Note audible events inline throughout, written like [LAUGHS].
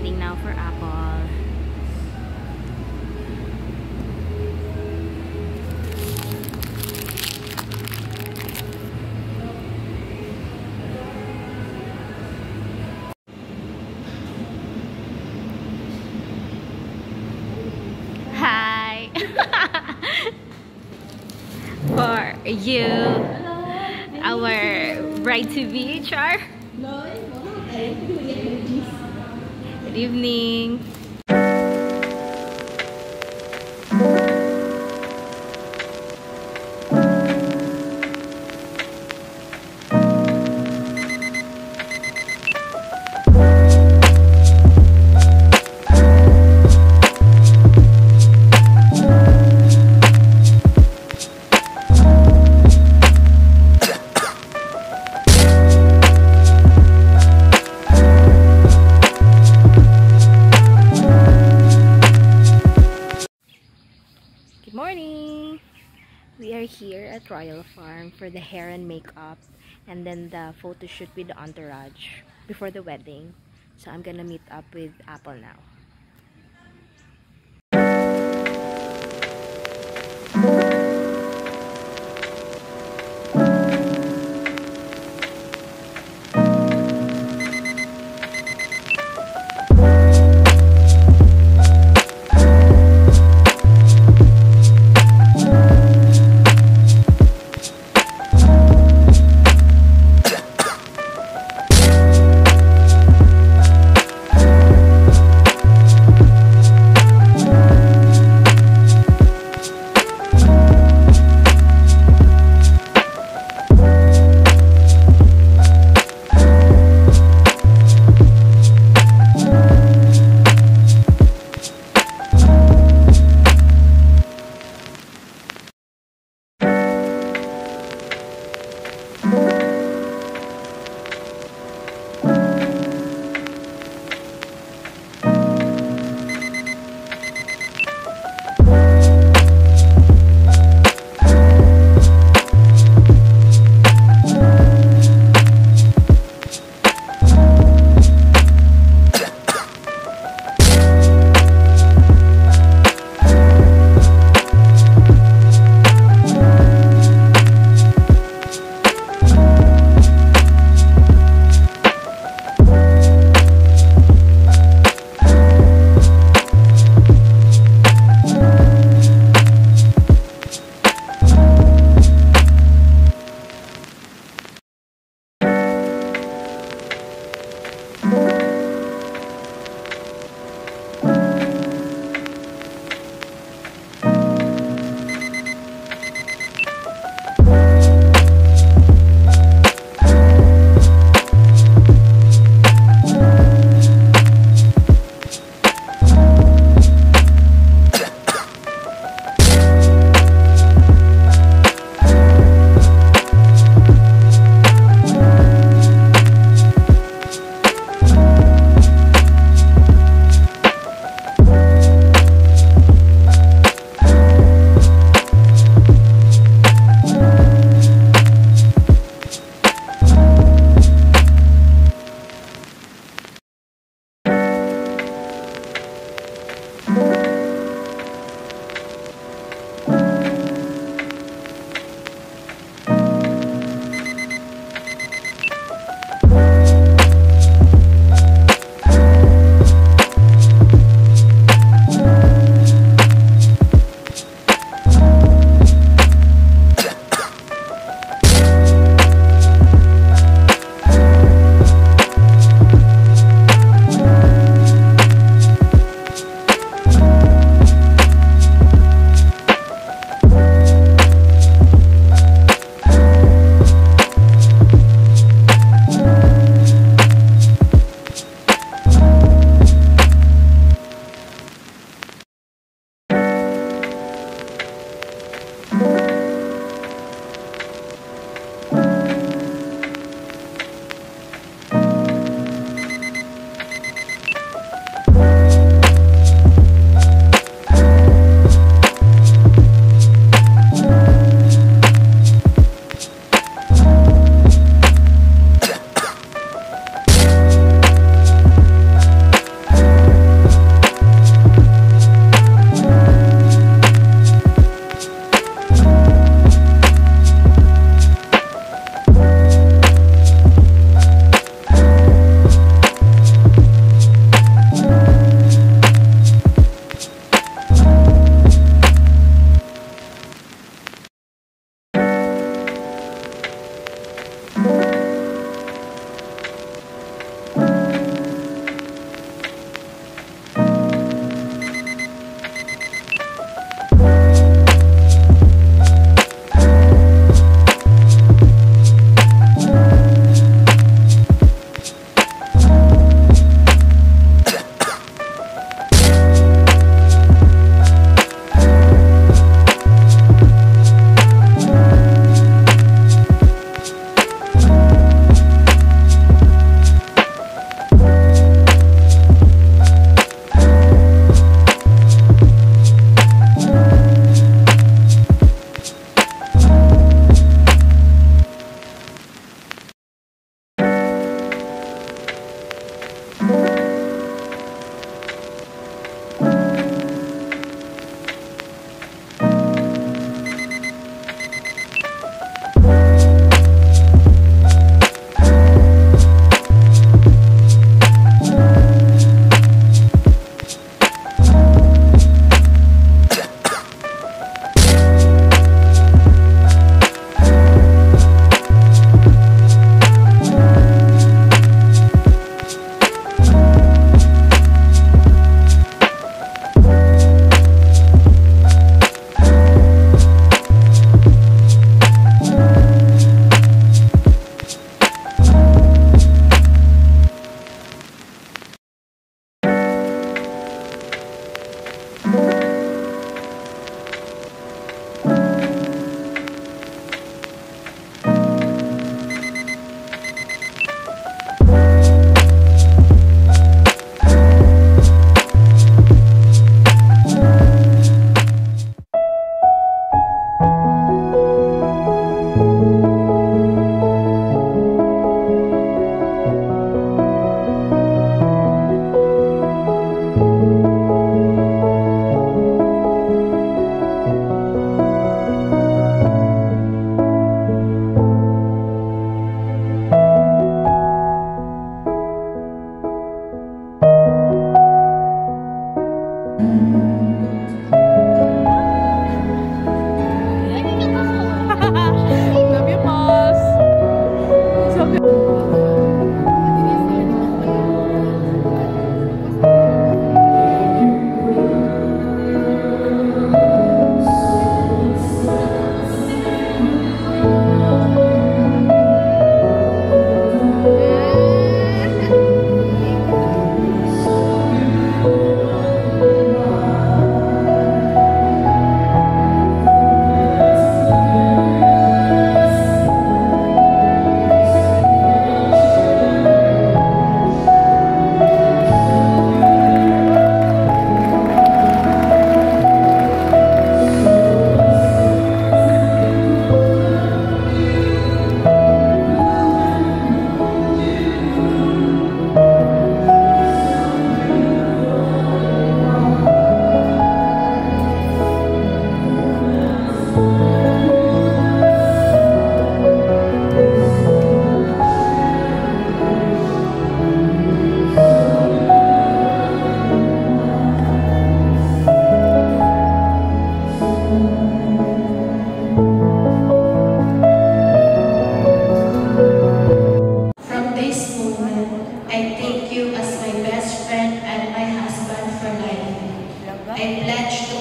waiting now for Apple. Hi! [LAUGHS] for you, our bride-to-be, Char. Evening. Farm for the hair and makeup and then the photo shoot with the entourage before the wedding. So I'm gonna meet up with Apple now.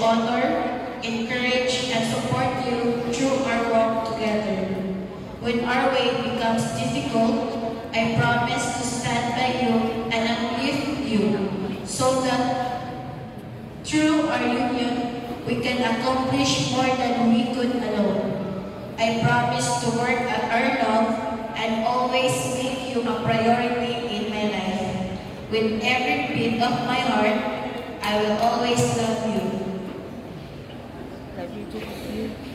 Honor, encourage, and support you through our walk together. When our way becomes difficult, I promise to stand by you and uplift you so that through our union, we can accomplish more than we could alone. I promise to work at our love and always make you a priority in my life. With every beat of my heart, I will always love you. Love you too.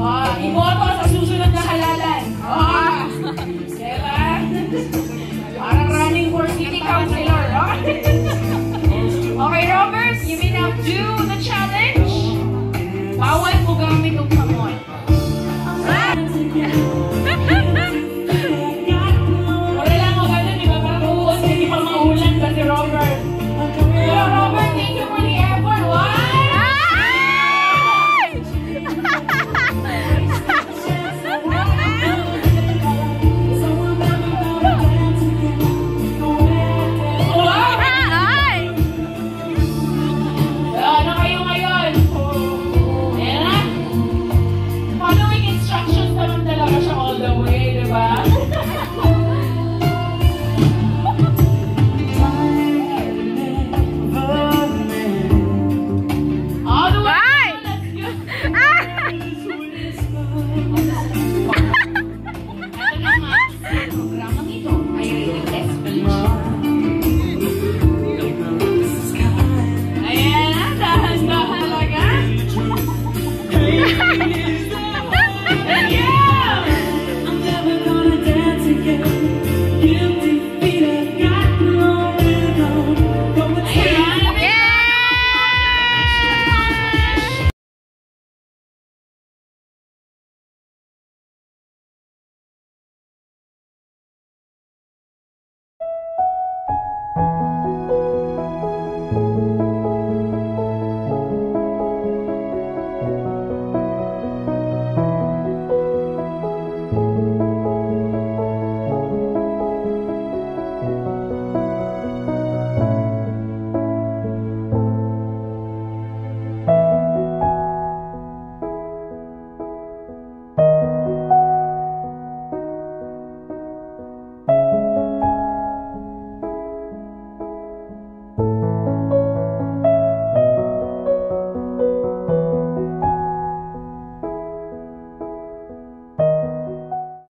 啊一波二